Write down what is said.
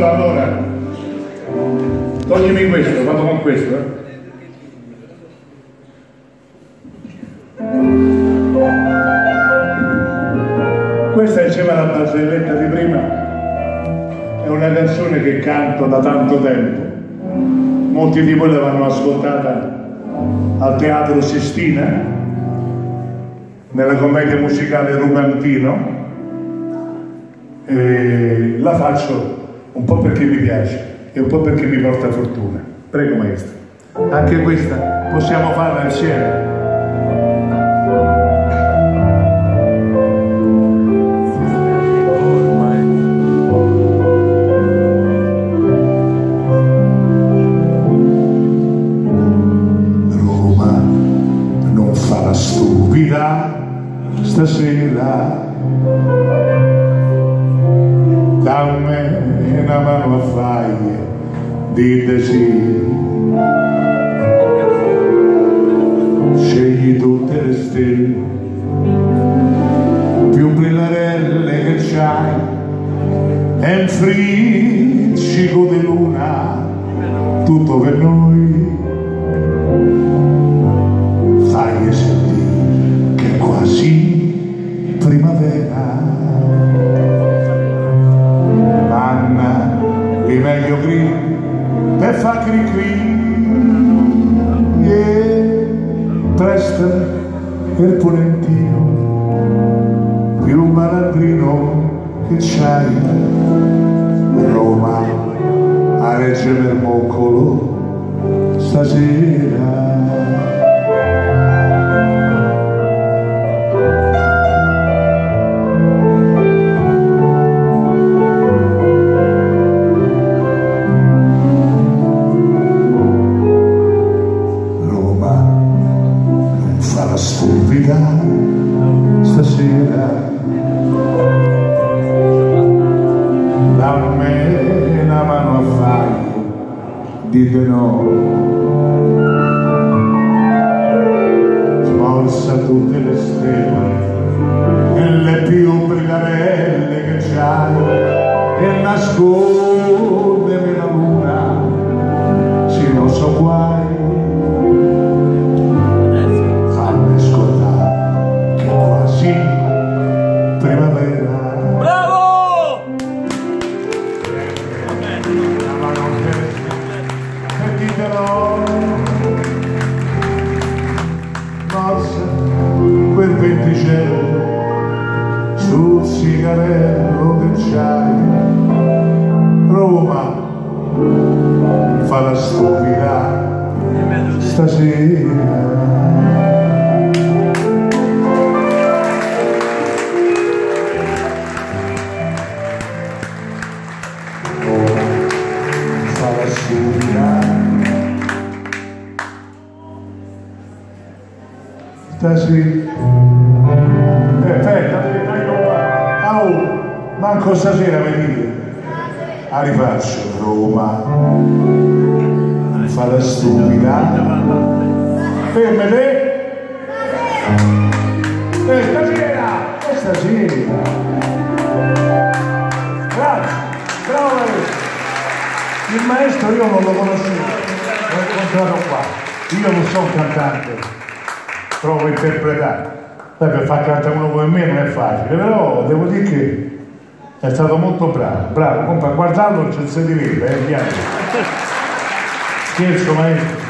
Allora, toglimi questo, vado con questo. Eh. Questa diceva la barzelletta di prima, è una canzone che canto da tanto tempo. Molti di voi l'avranno ascoltata al Teatro Sistina, nella commedia musicale Rubantino. E la faccio un po' perché mi piace e un po' perché mi porta fortuna. Prego maestro. Anche questa possiamo farla insieme. Stasera dammi una mano a faglie dite sì scegli tutte le stelle più brillarelle che c'hai e un friccico di luna tutto per noi per fa cri cri e presto il ponentino più malandrino che c'hai. Roma a Reggio Mermoccolo stasera dite no smorza tutte le stelle e le più brillarelle che c'hai e nascondemi sul sigarello che c'hai Roma fa la stupida. Stasera. Stasera aspetta oh, manco stasera venite la rifaccio Roma. Fa la stupida. Fermate e stasera e stasera. Grazie bravo il maestro io non lo conoscevo l'ho incontrato qua. Io non sono cantante provo a interpretare Beh, per far cantare uno come me non è facile però devo dire che è stato molto bravo bravo. Comunque guardarlo c'è se di verde eh, piano scherzo maestro